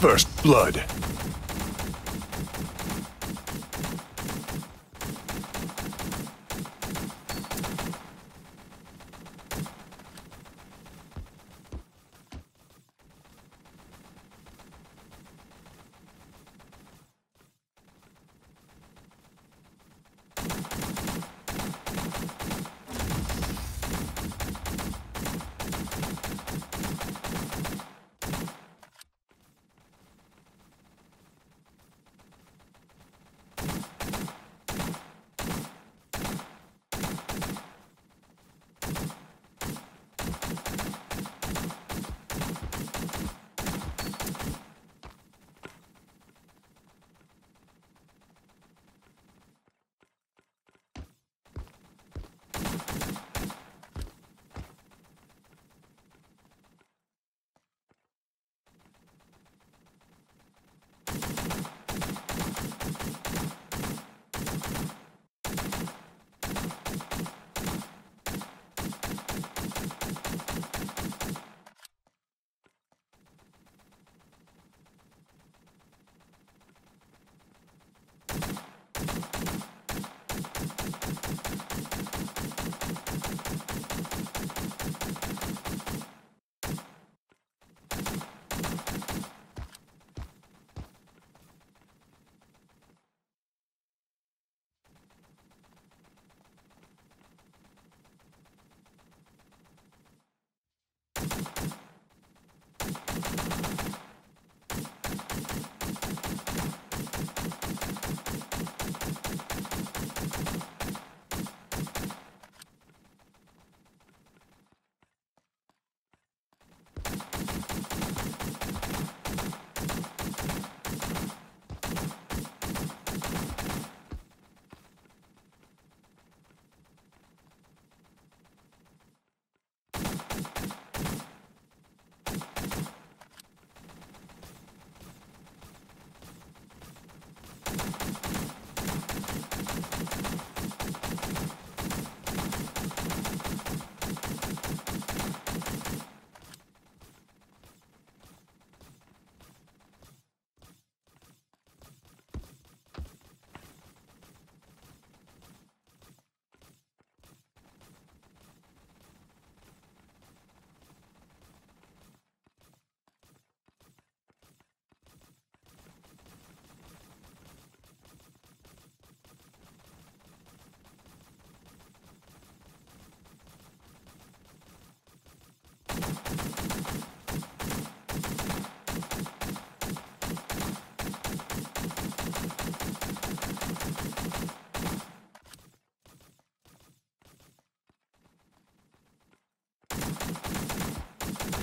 First blood.